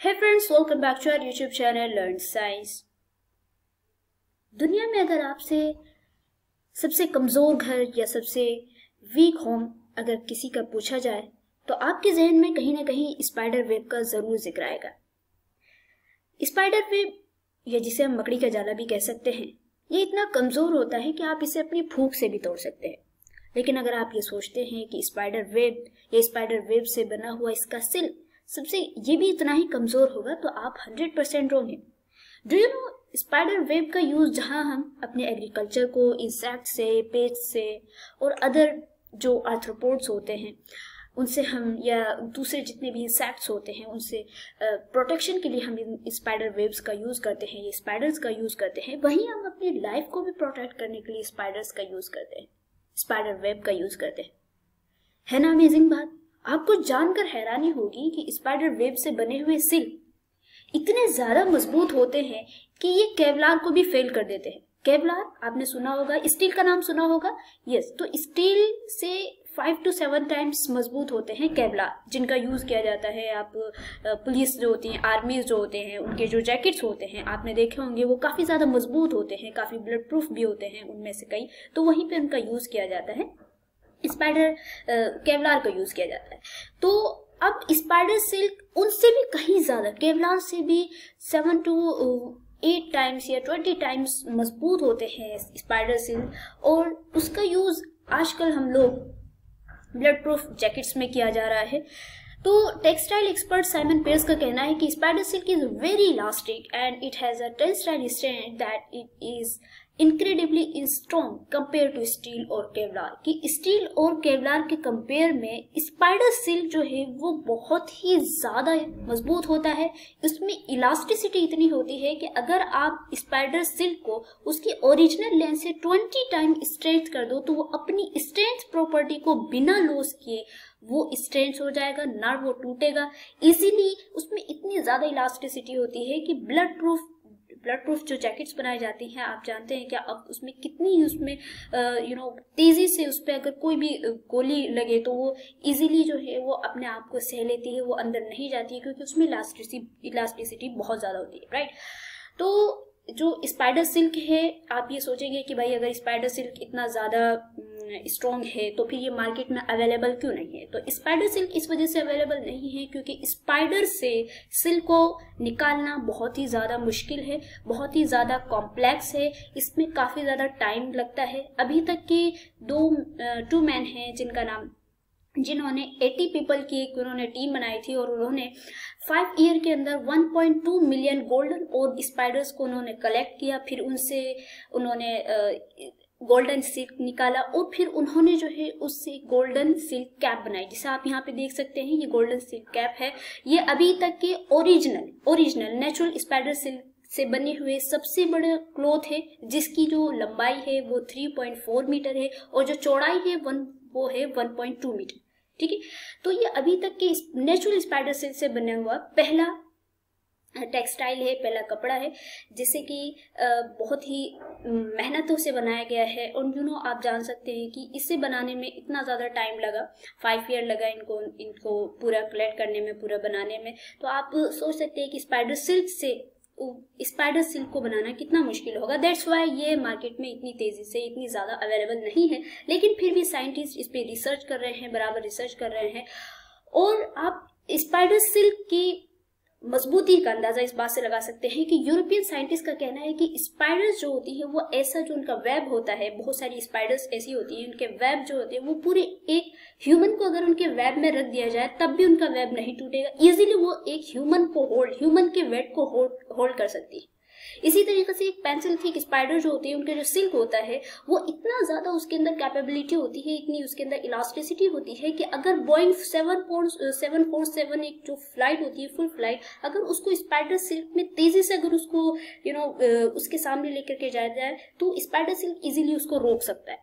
Hey friends, welcome back to our YouTube channel Learn Science. दुनिया में अगर आपसे सबसे कमज़ोर घर या सबसे वीक होम अगर किसी का पूछा जाए तो आपके जहन में कहीं ना कहीं स्पाइडर वेब का ज़रूर ज़िक्र आएगा स्पाइडर वेब या जिसे हम मकड़ी का जाला भी कह सकते हैं ये इतना कमज़ोर होता है कि आप इसे अपनी फूक से भी तोड़ सकते हैं लेकिन अगर आप ये सोचते हैं कि स्पाइडर वेब या स्पाइडर वेब से बना हुआ इसका सिल्क सबसे ये भी इतना ही कमज़ोर होगा तो आप hundred percent wrong do you know spider web का यूज़ जहाँ हम अपने एग्रीकल्चर को इंसेक्ट से पेज से और अदर जो आर्थ्रोपोड्स होते हैं, उनसे हम या दूसरे जितने भी इंसेक्ट्स होते हैं, उनसे प्रोटेक्शन के लिए हम इन स्पाइडर वेब्स का यूज़ करते हैं, ये स्पाइडर्स का यूज़ करते हैं। वहीं हम अपनी लाइफ को भी प्रोटेक्ट करने के लिए स्पाइडर्स का यूज़ करते हैं स्पाइडर वेब का यूज़ करते हैं। है ना अमेजिंग बात? आपको जानकर हैरानी होगी कि स्पाइडर वेब से बने हुए सिल इतने ज़्यादा मज़बूत होते हैं कि ये केवलार को भी फेल कर देते हैं। केवलार आपने सुना होगा स्टील का नाम सुना होगा? यस तो स्टील से फाइव टू सेवन टाइम्स मज़बूत होते हैं केवलार जिनका यूज़ किया जाता है। आप पुलिस जो होती हैं आर्मीज जो होते हैं, उनके जो जैकेट्स होते हैं, आपने देखे होंगे, वो काफ़ी ज़्यादा मज़बूत होते हैं, काफ़ी ब्लड प्रूफ भी होते हैं उनमें से कई तो वहीं पे उनका यूज़ किया जाता है। स्पाइडर केवलार का यूज़ किया जाता है। तो अब स्पाइडर सिल्क उनसे भी कहीं ज़्यादा केवलार से भी सेवन टू एट टाइम्स या ट्वेंटी टाइम्स मज़बूत होते हैं स्पाइडर सिल्क और उसका यूज़ आजकल हम लोग ब्लड प्रूफ जैकेट्स में किया जा रहा है। तो टेक्सटाइल एक्सपर्ट साइमन पेयर्स का कहना है कि spider silk is very elastic and it has a textile strength that it is incredibly strong compare to steel और केवलार कि। स्टील और केवलार के कंपेयर में स्पाइडर सिल्क जो है, वो बहुत ही ज़्यादा मज़बूत होता है। इसमें इलास्टिसिटी इतनी होती है कि अगर आप स्पाइडर सिल्क को उसकी ओरिजिनल लेंथ से 20 टाइम स्ट्रेंथ कर दो तो वो अपनी स्ट्रेंथ प्रॉपर्टी को बिना लॉस किए वो स्ट्रेंथ हो जाएगा ना वो टूटेगा। इसीलिए उसमें इतनी ज़्यादा इलास्टिसिटी होती है कि ब्लड प्रूफ ब्लड प्रूफ जो जैकेट्स बनाई जाती हैं, आप जानते हैं क्या अब उसमें कितनी उसमें यू नो तेज़ी से उस पर अगर कोई भी गोली लगे तो वो इजीली जो है वो अपने आप को सह लेती है, वो अंदर नहीं जाती है, क्योंकि उसमें इलास्टिसिटी इलास्टिसिटी बहुत ज़्यादा होती है राइट तो जो स्पाइडर सिल्क है, आप ये सोचेंगे कि भाई अगर स्पाइडर सिल्क इतना ज़्यादा स्ट्रॉन्ग है तो फिर ये मार्केट में अवेलेबल क्यों नहीं है? तो स्पाइडर सिल्क इस वजह से अवेलेबल नहीं है क्योंकि स्पाइडर से सिल्क को निकालना बहुत ही ज़्यादा मुश्किल है, बहुत ही ज़्यादा कॉम्प्लेक्स है, इसमें काफ़ी ज़्यादा टाइम लगता है। अभी तक के दो टू मैन हैं जिनका नाम, जिन्होंने 80 पीपल की एक उन्होंने टीम बनाई थी और उन्होंने फाइव ईयर के अंदर 1.2 मिलियन गोल्डन और स्पाइडर्स को उन्होंने कलेक्ट किया, फिर उनसे उन्होंने गोल्डन सिल्क निकाला और फिर उन्होंने जो है उससे गोल्डन सिल्क कैप बनाई। जिसे आप यहाँ पे देख सकते हैं, ये गोल्डन सिल्क कैप है। ये अभी तक के original original natural spider silk से बने हुए सबसे बड़े क्लोथ है, जिसकी जो लंबाई है वो 3.4 मीटर है और जो चौड़ाई है वन वो है 1.2 मीटर ठीक है? तो ये अभी तक के नेचुरल स्पाइडर सिल्क से बना हुआ पहला टेक्सटाइल है, पहला कपड़ा है, जिसे कि बहुत ही मेहनतों से बनाया गया है। और यू नो आप जान सकते हैं कि इसे बनाने में इतना ज़्यादा टाइम लगा। फाइव ईयर लगा इनको इनको पूरा कलेक्ट करने में, पूरा बनाने में। तो आप सोच सकते हैं कि स्पाइडर सिल्क से स्पाइडर सिल्क को बनाना कितना मुश्किल होगा। दैट्स वाई ये मार्केट में इतनी तेज़ी से, इतनी ज़्यादा अवेलेबल नहीं है। लेकिन फिर भी साइंटिस्ट इस पर रिसर्च कर रहे हैं, बराबर रिसर्च कर रहे हैं। और आप स्पाइडर सिल्क की मजबूती का अंदाज़ा इस बात से लगा सकते हैं कि यूरोपियन साइंटिस्ट का कहना है कि स्पाइडर्स जो होती है, वो ऐसा जो उनका वेब होता है, बहुत सारी स्पाइडर्स ऐसी होती है, उनके वेब जो होते हैं, वो पूरे एक ह्यूमन को अगर उनके वेब में रख दिया जाए, तब भी उनका वेब नहीं टूटेगा। इजीली वो एक ह्यूमन को होल्ड ह्यूमन के वेट को होल्ड होल्ड कर सकती है। इसी तरीके से एक पेंसिल थी स्पाइडर जो होती है, उनके जो सिल्क होता है, वो इतना ज़्यादा उसके अंदर कैपेबिलिटी होती है, इतनी उसके अंदर इलास्टिसिटी होती है कि अगर Boeing seven point seven four seven एक जो फ़्लाइट होती है फुल फ़्लाइट अगर उसको स्पाइडर सिल्क में तेज़ी से अगर उसको यू नो उसके सामने लेकर के जाया जाए तो स्पाइडर सिल्क इजीली उसको रोक सकता है।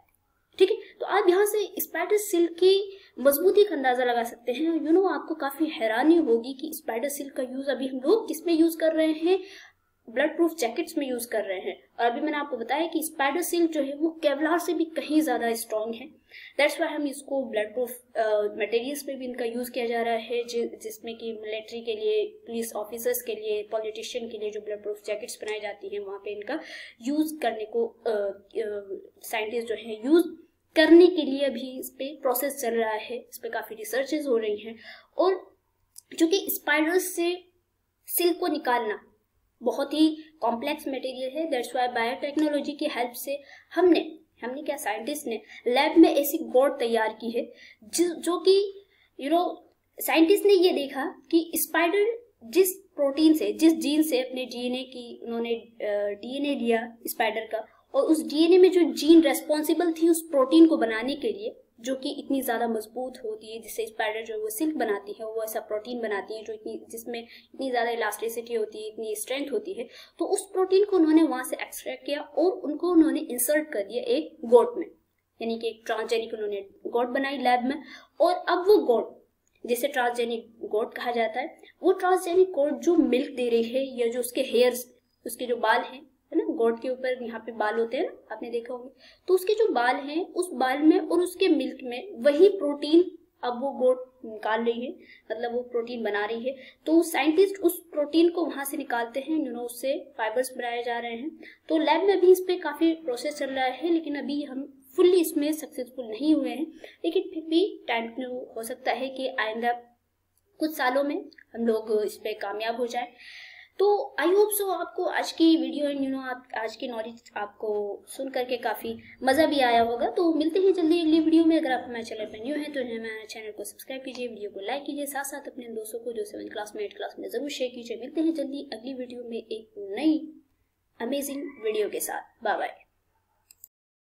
ठीक है? तो आप यहाँ से स्पाइडर सिल्क की मजबूती का अंदाज़ा लगा सकते हैं। यू नो आपको काफ़ी हैरानी होगी कि स्पाइडर सिल्क का यूज़ अभी हम लोग किसमें यूज़ कर रहे हैं। ब्लड प्रूफ जैकेट्स में यूज़ कर रहे हैं। और अभी मैंने आपको बताया कि स्पाइडर सिल्क जो है वो केवलार से भी कहीं ज़्यादा स्ट्रॉन्ग है। दैट्स वाई हम इसको ब्लड प्रूफ मटेरियल्स में भी इनका यूज़ किया जा रहा है जि, जिसमें कि मिलिट्री के लिए पुलिस ऑफिसर्स के लिए पॉलिटिशियन के लिए जो ब्लड प्रूफ जैकेट्स बनाई जाती हैं वहाँ पे इनका यूज़ करने को साइंटिस्ट जो है यूज़ करने के लिए अभी इस पे प्रोसेस चल रहा है। इस पर काफ़ी रिसर्चेज हो रही हैं। और चूँकि स्पाइडर्स से सिल्क को निकालना बहुत ही कॉम्प्लेक्स मटेरियल है. दैट्स वाई बायोटेक्नोलॉजी की हेल्प से हमने हमने क्या साइंटिस्ट ने लैब में ऐसी गोड तैयार की है, जो कि यू नो साइंटिस्ट ने ये देखा कि स्पाइडर जिस प्रोटीन से, जिस जीन से अपने डीएनए की, उन्होंने डीएनए लिया स्पाइडर का, और उस डीएनए में जो जीन रेस्पॉन्सिबल थी उस प्रोटीन को बनाने के लिए जो कि इतनी ज़्यादा मज़बूत होती है, जिससे स्पाइडर जो है वो सिल्क बनाती है, वो ऐसा प्रोटीन बनाती है जो इतनी, जिसमें इतनी ज़्यादा इलास्टिसिटी होती है, इतनी स्ट्रेंथ होती है तो उस प्रोटीन को उन्होंने वहाँ से एक्सट्रैक्ट किया और उनको उन्होंने इंसर्ट कर दिया एक गोट में, यानी कि एक ट्रांसजेनिक उन्होंने गोट बनाई लैब में, और अब वो गोट जिसे ट्रांसजेनिक गोट कहा जाता है, वो ट्रांसजेनिक गोट जो मिल्क दे रही है या जो उसके हेयर्स उसके जो बाल हैं गोट के ऊपर यहाँ पे बाल होते हैं आपने देखा होगा। तो उसके जो बाल हैं, उस बाल में और उसके मिल्क में वही प्रोटीन अब वो गोट निकाल रही है मतलब वो प्रोटीन बना रही है। तो साइंटिस्ट उस प्रोटीन को वहाँ से निकालते हैं यू नो उससे फाइबर्स बनाए जा रहे हैं। तो लैब में भी इस पे काफ़ी प्रोसेस चल रहा है, लेकिन अभी हम फुल्ली इसमें सक्सेसफुल नहीं हुए हैं। लेकिन फिर भी टाइम हो सकता है कि आइंदा कुछ सालों में हम लोग इस पे कामयाब हो जाए। तो आई होप सो आपको आज की वीडियो एंड यू नो आप, आज की नॉलेज आपको सुन करके काफ़ी मज़ा भी आया होगा। तो मिलते हैं जल्दी अगली वीडियो में। अगर आप हमारे चैनल पर न्यू हैं तो हमारे चैनल को सब्सक्राइब कीजिए, वीडियो को लाइक कीजिए साथ साथ अपने दोस्तों को जो सेवन क्लास में एट क्लास में ज़रूर शेयर कीजिए। मिलते हैं जल्दी अगली वीडियो में एक नई अमेजिंग वीडियो के साथ। Bye bye